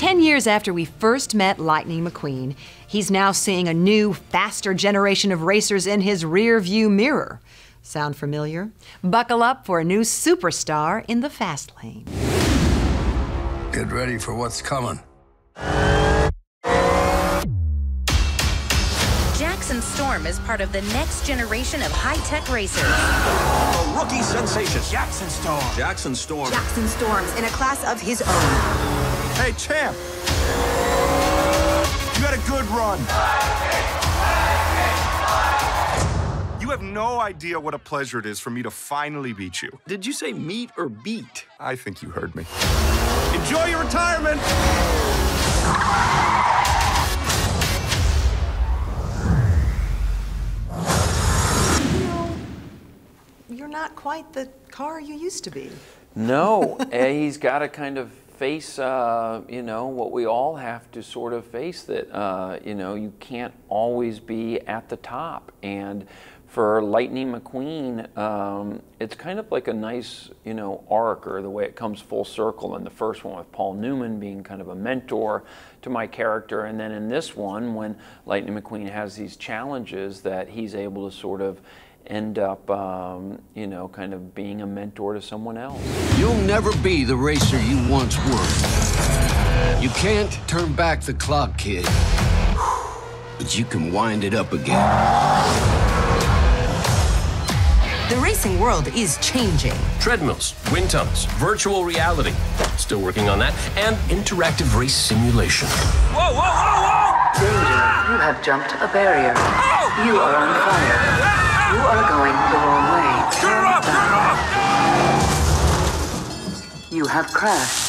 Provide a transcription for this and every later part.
Ten years after we first met Lightning McQueen, he's now seeing a new, faster generation of racers in his rear view mirror. Sound familiar? Buckle up for a new superstar in the fast lane. Get ready for what's coming. Jackson Storm is part of the next generation of high-tech racers. A rookie sensation, Jackson Storm. Jackson Storm. Jackson Storms in a class of his own. Hey, champ. You had a good run. You have no idea what a pleasure it is for me to finally beat you. Did you say meet or beat? I think you heard me. Enjoy your retirement. You're not quite the car you used to be. No, eh, he's got a kind of face, uh, you know, what we all have to sort of face that, uh, you know, you can't always be at the top. And for Lightning McQueen, um, it's kind of like a nice, you know, arc or the way it comes full circle in the first one with Paul Newman being kind of a mentor to my character. And then in this one, when Lightning McQueen has these challenges that he's able to sort of end up, um, you know, kind of being a mentor to someone else. You'll never be the racer you once were. You can't turn back the clock, kid. But you can wind it up again. The racing world is changing. Treadmills, wind tunnels, virtual reality. Still working on that. And interactive race simulation. Whoa, whoa, whoa, whoa! Danger, you have jumped a barrier. You are on fire. You are going the wrong way. Turn it off! Turn it off! You have crashed.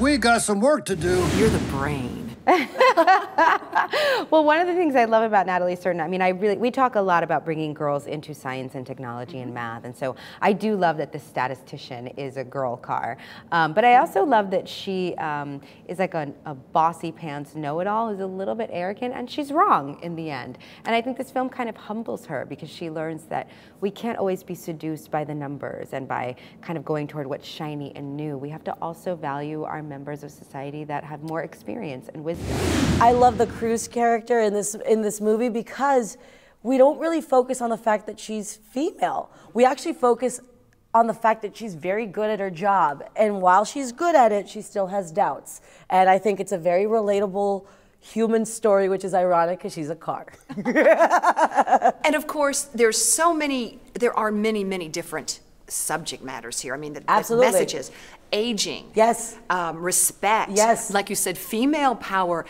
We got some work to do. You're the brain. well, one of the things I love about Natalie Certain, I mean, I really, we talk a lot about bringing girls into science and technology and math, and so I do love that the statistician is a girl car. Um, but I also love that she um, is like a, a bossy pants know-it-all, who's a little bit arrogant, and she's wrong in the end. And I think this film kind of humbles her because she learns that we can't always be seduced by the numbers and by kind of going toward what's shiny and new. We have to also value our members of society that have more experience and wisdom. I love the Cruz character in this in this movie because we don't really focus on the fact that she's female. We actually focus on the fact that she's very good at her job, and while she's good at it, she still has doubts. And I think it's a very relatable human story, which is ironic because she's a car. And of course, there's so many, there are many, many different subject matters here. I mean, the, the messages, aging, Yes. um, respect, Yes. like you said, female power.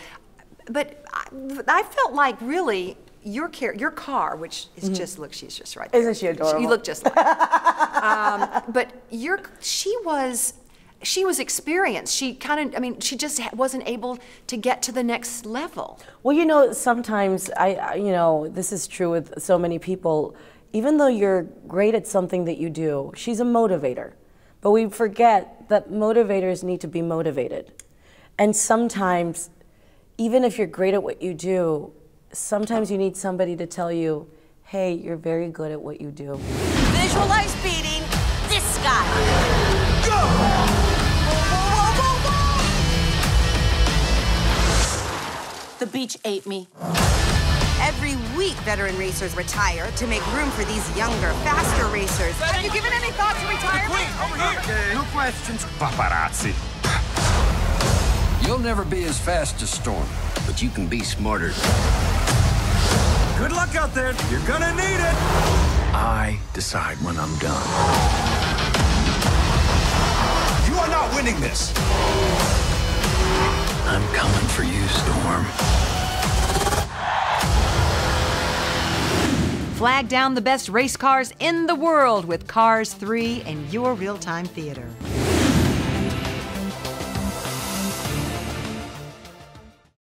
But I, I felt like really your car, your car, which is just look, she's just right. There. Isn't she adorable? You look just like. um, but your, she was. She was experienced. She kind of, I mean, she just wasn't able to get to the next level. Well, you know, sometimes I, I- you know, this is true with so many people. Even though you're great at something that you do, she's a motivator. But we forget that motivators need to be motivated. And sometimes, even if you're great at what you do, sometimes you need somebody to tell you, hey, you're very good at what you do. Visualize beating this guy. Go. The beach ate me. Every week, veteran racers retire to make room for these younger, faster racers. Have you given any thought to retirement? No questions. Paparazzi. You'll never be as fast as Storm, but you can be smarter. Good luck out there. You're gonna need it. I decide when I'm done. You are not winning this. Flag down the best race cars in the world with Cars 3 and your real time theater.